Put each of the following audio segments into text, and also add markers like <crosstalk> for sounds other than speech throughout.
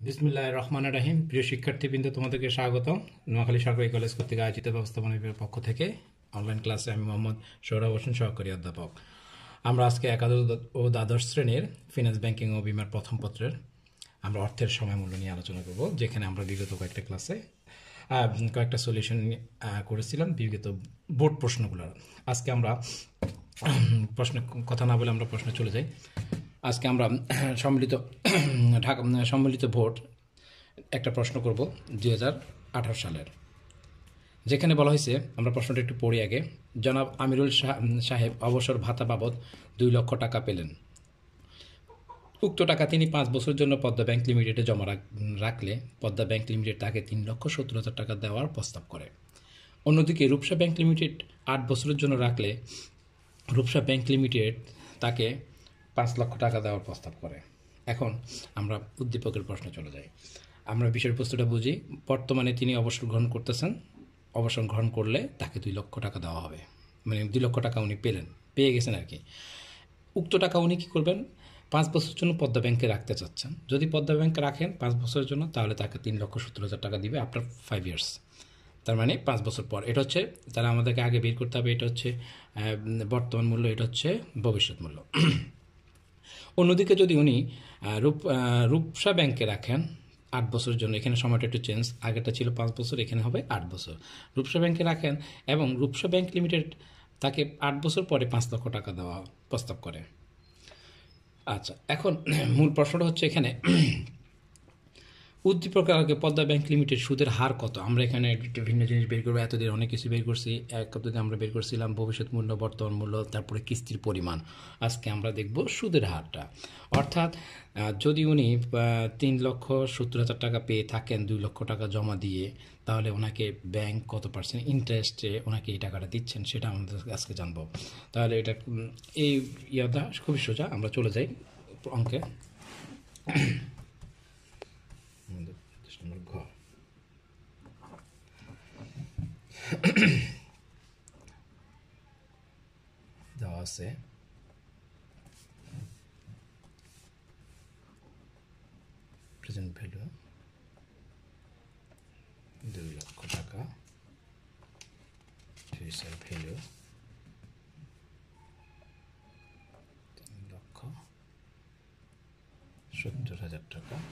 বিসমিল্লাহ রহমান রাহিম। প্রিয় শিক্ষার্থীবৃন্দ, তোমাদেরকে স্বাগতম। নোয়াখালী সরকারি কলেজ কর্তৃক আয়োজিত ব্যবস্থাপনা বিভাগের পক্ষ থেকে অনলাইন ক্লাসে আমি মোহাম্মদ সৌরভ হোসেন, সহকারী অধ্যাপক। আমরা আজকে একাদশ ও দ্বাদশ শ্রেণির ফিনান্স ব্যাংকিং ও বিমার প্রথম পত্রের আমরা অর্থের সময় মূল্য নিয়ে আলোচনা করব, যেখানে আমরা বিগত কয়েকটা ক্লাসে কয়েকটা সলিউশন করেছিলাম, বিগত বোর্ড প্রশ্নগুলোর। আজকে আমরা প্রশ্ন, কথা না বলে আমরা প্রশ্নে চলে যাই। আজকে আমরা <clears throat> সম্মিলিত <clears throat> ঢাকা সম্মিলিত ভোট একটা প্রশ্ন করব দুই হাজার আঠারো সালের। যেখানে বলা হয়েছে, আমরা প্রশ্নটা একটু পড়ি আগে। জনাব আমিরুল সাহেব অবসর ভাতা বাবদ দুই লক্ষ টাকা পেলেন। উক্ত টাকা তিনি পাঁচ বছরের জন্য পদ্মা ব্যাংক লিমিটেডে জমা রাখলে পদ্মা ব্যাংক লিমিটেড তাকে তিন লক্ষ সত্তর হাজার টাকা দেওয়ার প্রস্তাব করে। অন্যদিকে রূপসা ব্যাংক লিমিটেড আট বছরের জন্য রাখলে রূপসা ব্যাংক লিমিটেড তাকে পাঁচ লক্ষ টাকা দেওয়ার প্রস্তাব করে। এখন আমরা উদ্দীপকের প্রশ্নে চলে যাই। আমরা বিষয়বস্তুটা বুঝি, বর্তমানে তিনি অবসর গ্রহণ করতেছেন। অবসর গ্রহণ করলে তাকে দুই লক্ষ টাকা দেওয়া হবে। মানে দুই লক্ষ টাকা উনি পেলেন, পেয়ে গেছেন আর কি। উক্ত টাকা উনি কী করবেন? পাঁচ বছরের জন্য পদ্মা ব্যাংকে রাখতে চাচ্ছেন। যদি পদ্মা ব্যাংকে রাখেন পাঁচ বছরের জন্য, তাহলে তাকে তিন লক্ষ সত্তর হাজার টাকা দিবে আফটার ফাইভ ইয়ার্স তার মানে পাঁচ বছর পর। এটা হচ্ছে তারা আমাদেরকে আগে বের করতে হবে, এটা হচ্ছে বর্তমান মূল্য, এটা হচ্ছে ভবিষ্যৎ মূল্য। অন্যদিকে যদি উনি রূপ রূপসা ব্যাংকে রাখেন, আট বছরের জন্য, এখানে সময়টা একটু চেঞ্জ আগেটা ছিল পাঁচ বছর, এখানে হবে আট বছর। রূপসা ব্যাংকে রাখেন এবং রূপসা ব্যাংক লিমিটেড তাকে আট বছর পরে পাঁচ লক্ষ টাকা দেওয়া, প্রস্তাব করে। আচ্ছা এখন <clears throat> মূল প্রশ্নটা হচ্ছে এখানে উদ্দীপকের আগে পদ্মা ব্যাংক লিমিটেড সুদের হার কত? আমরা এখানে একটা ভিন্ন জিনিস বের করব। এতদিন অনেক কিছু বের করছি। এক পদ্ধতি আমরা বের করছিলাম ভবিষ্যৎ মূল্য, বর্তমান মূল্য, তারপরে কিস্তির পরিমাণ। আজকে আমরা দেখব সুদের হারটা। অর্থাৎ যদি উনি তিন লক্ষ সত্তর হাজার টাকা পেয়ে থাকেন, দুই লক্ষ টাকা জমা দিয়ে, তাহলে ওনাকে ব্যাংক কত পার্সেন্ট ইন্টারেস্টে ওনাকে এই টাকাটা দিচ্ছেন সেটা আমাদের আজকে জানব। তাহলে এটা এই ইয়াটা খুবই সোজা। আমরা চলে যাই অঙ্কে। আমাদের পঁচিশ নম্বর ঘ দেওয়া আছে প্রেজেন্ট ভ্যালু দুই লক্ষ টাকা ফিউচার ভ্যালু তিন লক্ষ সত্তর হাজার টাকা তারপর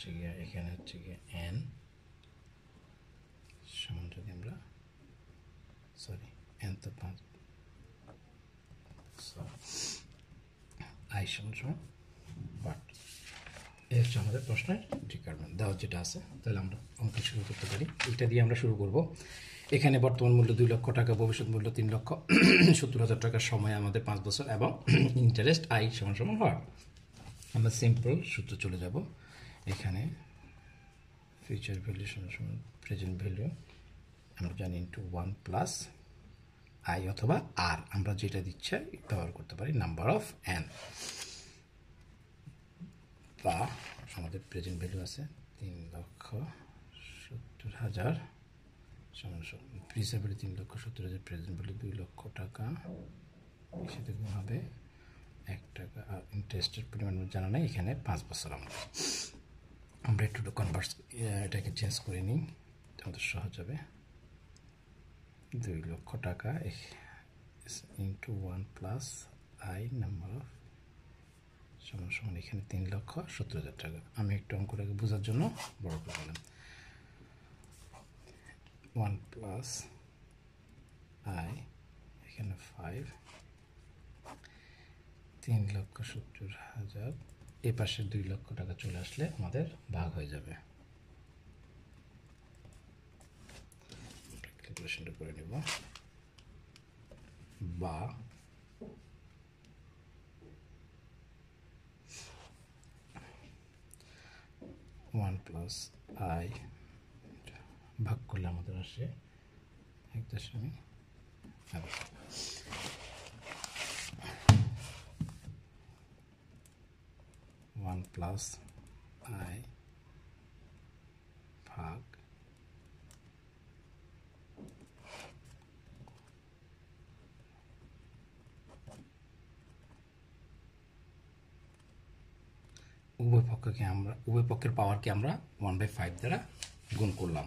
হচ্ছে গিয়ে, এখানে হচ্ছে গিয়ে এন সমান যদি আমরা সরি এন তো পাঁচ। আই সমান সমান বাট এই হচ্ছে আমাদের প্রশ্নের রিকোয়ারমেন্ট দেওয়া যেটা আছে, তাহলে আমরা অঙ্ক শুরু করতে পারি। এটা দিয়ে আমরা শুরু করব। এখানে বর্তমান মূল্য দুই লক্ষ টাকা, ভবিষ্যৎ মূল্য তিন লক্ষ <clears throat> সত্তর হাজার টাকার সময় আমাদের পাঁচ বছর এবং <clears throat> ইন্টারেস্ট আই সমান সমান হয়। আমরা সিম্পল সূত্র চলে যাব। এখানে ফিউচার ভ্যালু সমান প্রেজেন্ট ভ্যালু আমরা জানি ইন্টু ওয়ান প্লাস আই অথবা আর আমরা যেটা দিচ্ছে ব্যবহার করতে পারি নাম্বার অফ এন বা আমাদের প্রেজেন্ট ভ্যালু আছে তিন লক্ষ সত্তর হাজার সমান প্রিসার্ভের তিন লক্ষ সত্তর হাজার প্রেজেন্ট ভ্যালু দুই লক্ষ টাকা। সেটা হবে এক টাকা। আর ইন্টারেস্টের পরিমাণ জানা নেই, এখানে পাঁচ বছর আমরা। আমরা একটু কনভার্স এটাকে চেঞ্জ করে নিই, আমাদের সহজ হবে। দুই লক্ষ টাকা into one plus I number of সমান সমান এখানে তিন লক্ষ সত্তর হাজার টাকা। আমি একটু অঙ্কটাকে বোঝার জন্য বড় করে বললাম। ওয়ান প্লাস আই এখানে ফাইভ তিন লক্ষ সত্তর হাজার এ পাশে দুই লক্ষ টাকা চলে আসলে আমাদের ভাগ হয়ে যাবে। করে নিব। বা ওয়ান প্লাস আই ভাগ করলে আমাদের আসে এক দশমিক এগারো। ওয়ান প্লাস আই ভাগ উভয় পক্ষকে আমরা উভয় পক্ষের পাওয়ারকে আমরা ওয়ান বাই ফাইভ দ্বারা গুণ করলাম।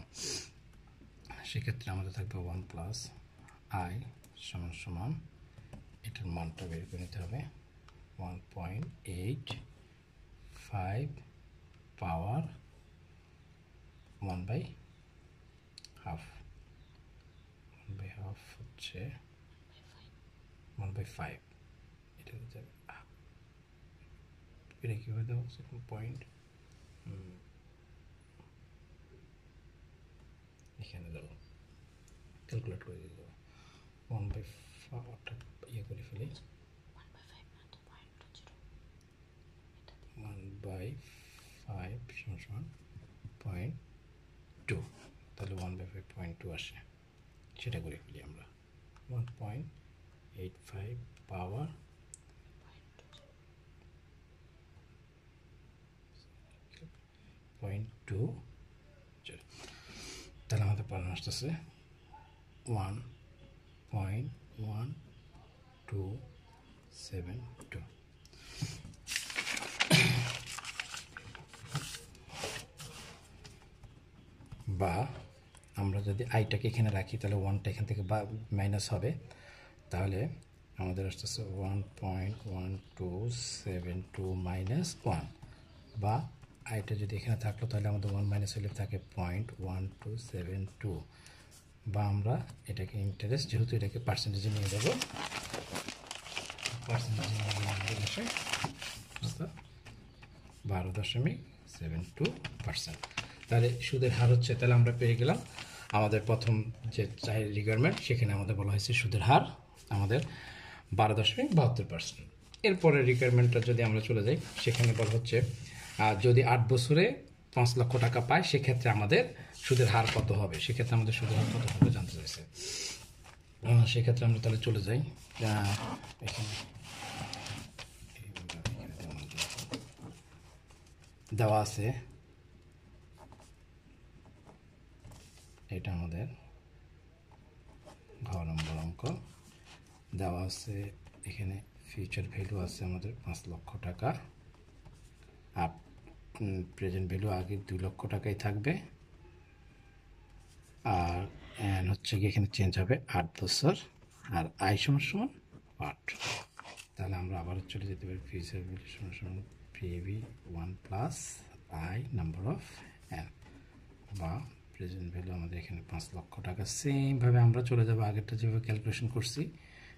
সেক্ষেত্রে আমাদের থাকবে ওয়ান প্লাস আই সমান সমান, এটার মানটা বের করে নিতে হবে। One point eight five power one by half one by half হচ্ছে ওয়ান বাই ফাইভ এটা হচ্ছে এটা কীভাবে দেওয়া হচ্ছে? পয়েন্ট এখানে দেবো। ক্যালকুলেট করে দিয়ে দেবো। ওয়ান বাই অর্থাৎ ইয়ে করে ফেলি। ওয়ান বাই ফাইভ সমান পয়েন্ট টু তাহলে one by five point two আসে। সেটা করে ফেলি আমরা। One point eight five power point two তাহলে আমাদের পড়ানো আসতেছে। One point one two seven two বা আমরা যদি আইটাকে এখানে রাখি, তাহলে ওয়ানটা এখান থেকে বা মাইনাস হবে। তাহলে আমাদের আসতেছে one point one two seven two minus one বা আইটা যদি এখানে থাকল, তাহলে আমাদের ওয়ান মাইনাস হলে থাকে point one two seven two বা আমরা এটাকে ইন্টারেস্ট যেহেতু এটাকে পার্সেন্টেজে নিয়ে যাব পার্সেন্টেজে নিয়ে বারো দশমিক সেভেন টু পার্সেন্ট তাহলে সুদের হার হচ্ছে, তাহলে আমরা পেয়ে গেলাম আমাদের প্রথম যে চাই রিকোয়ারমেন্ট সেখানে আমাদের বলা হয়েছে সুদের হার আমাদের বারো দশমিক বাহাত্তর পার্সেন্ট এরপরে রিকোয়ারমেন্টটা যদি আমরা চলে যাই, সেখানে বলা হচ্ছে যদি আট বছরে পাঁচ লক্ষ টাকা পায়, সেক্ষেত্রে আমাদের সুদের হার কত হবে? সেক্ষেত্রে আমাদের সুদের হার কত হবে জানতে চাইছে। সেক্ষেত্রে আমরা তাহলে চলে যাই। এখানে দেওয়া আছে। এটা আমাদের ঘ নম্বর অঙ্ক। দেওয়া আছে, এখানে ফিউচার ভ্যালু আছে আমাদের পাঁচ লক্ষ টাকা। আর প্রেজেন্ট ভ্যালু আগে দুই লক্ষ টাকাই থাকবে। আর অ্যান হচ্ছে কি এখানে চেঞ্জ হবে আট বছর। আর আই সমান সমান আট। তাহলে আমরা আবার চলে যেতে পারি ফিউচার ভ্যালু সমান সমান PV one plus i number of n বা প্রেজেন্ট ভ্যালু আমাদের এখানে পাঁচ লক্ষ টাকা। সেমভাবে আমরা চলে যাব আগেরটা যেভাবে ক্যালকুলেশন করছি।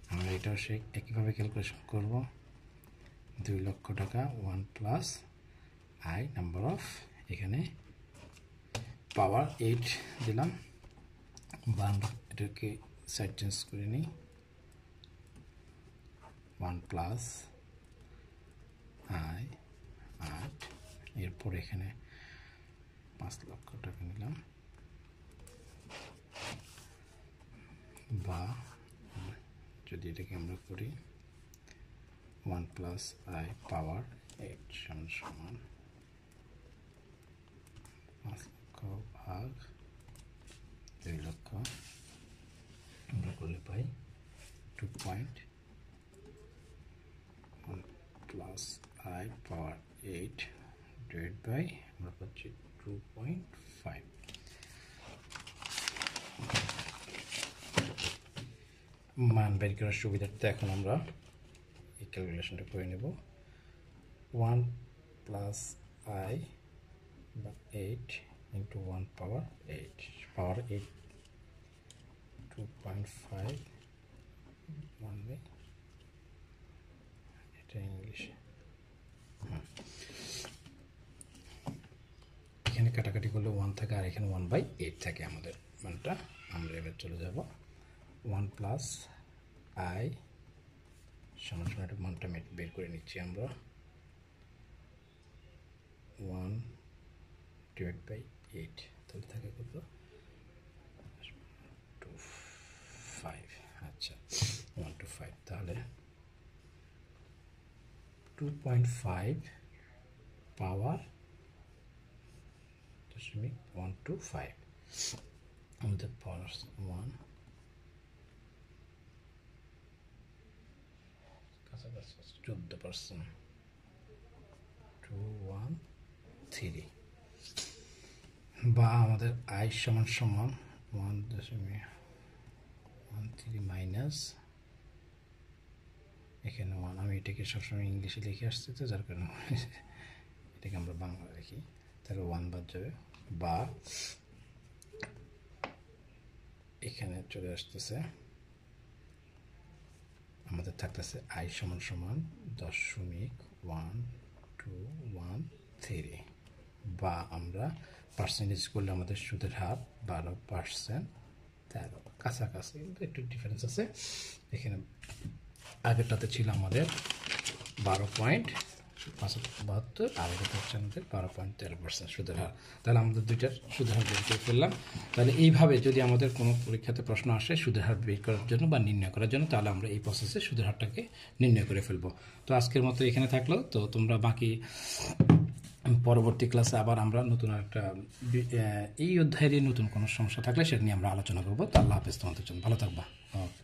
আমরা এটাও সে একইভাবে ক্যালকুলেশন করব। দুই লক্ষ টাকা one plus I number of এখানে পাওয়ার এইট দিলাম। বা আমরা এটাকে সাইড চেঞ্জ করে নিই। ওয়ান প্লাস আই আট এরপর এখানে পাঁচ লক্ষ টাকা নিলাম। বা যদি এটাকে আমরা করি one plus I power eight সমান সমান ভাগ দুই লক্ষ, আমরা করলে পাই two point one plus I power eight divide by আমরা পাচ্ছি টু পয়েন্ট ফাইভ মান বের করার সুবিধার্থে এখন আমরা এই ক্যালকুলেশনটা করে নেব। ওয়ান প্লাস আই বা eight into one power eight power eight two point five by এটা ইংলিশে এখানে কাটাকাটি করলে ওয়ান থাকে আর এখানে ওয়ান বাই এইট থাকে আমাদের মানটা। আমরা এবার চলে যাব। ওয়ান প্লাস আই সমান সমান একটা মানটা বের করে নিচ্ছি আমরা। ওয়ান ডিভাইড বাই এইট তাহলে থাকে কত? টু ফাইভ আচ্ছা ওয়ান টু ফাইভ তাহলে টু পয়েন্ট ফাইভ পাওয়ার দশমিক ওয়ান টু ফাইভ আমাদের পাওয়ার ওয়ান কাছাকাছি চোদ্দ পার্সেন্ট টু ওয়ান থ্রি বা আমাদের আই সমান সমান ওয়ান দশমিক ওয়ান থ্রি মাইনাস এখানে ওয়ান আমি এটাকে সবসময় ইংলিশে লিখে আসছি তো, যার কারণে এটাকে আমরা বাংলা লিখি। তাহলে ওয়ান বাদ যাবে। বা এখানে চলে আসতেছে আমাদের থাকতেছে আই সমান সমান দশমিক ওয়ান টু ওয়ান থ্রি বা আমরা পার্সেন্টেজ করলে আমাদের সুদের হার বারো পার্সেন্ট তেরো। কাছাকাছি একটু ডিফারেন্স আছে। এখানে আগেরটাতে ছিল আমাদের বারো পয়েন্ট পাঁচশো বাহাত্তর, আর এটা হচ্ছে আমাদের বারো পয়েন্ট তেরো পার্সেন্ট সুদের হার। তাহলে আমাদের দুইটার সুদের হার বের করে ফেললাম। তাহলে এইভাবে যদি আমাদের কোনো পরীক্ষাতে প্রশ্ন আসে সুদের হার বের করার জন্য বা নির্ণয় করার জন্য, তাহলে আমরা এই প্রসেসে সুদের হারটাকে নির্ণয় করে ফেলব। তো আজকের মতো এখানে থাকল। তো তোমরা বাকি পরবর্তী ক্লাসে আবার আমরা নতুন একটা এই অধ্যায়েরই নতুন কোনো সমস্যা থাকলে সেটা নিয়ে আমরা আলোচনা করব। তো আল্লাহ হাফেজ তোমাদের জন্য। ভালো থাকবা। ওকে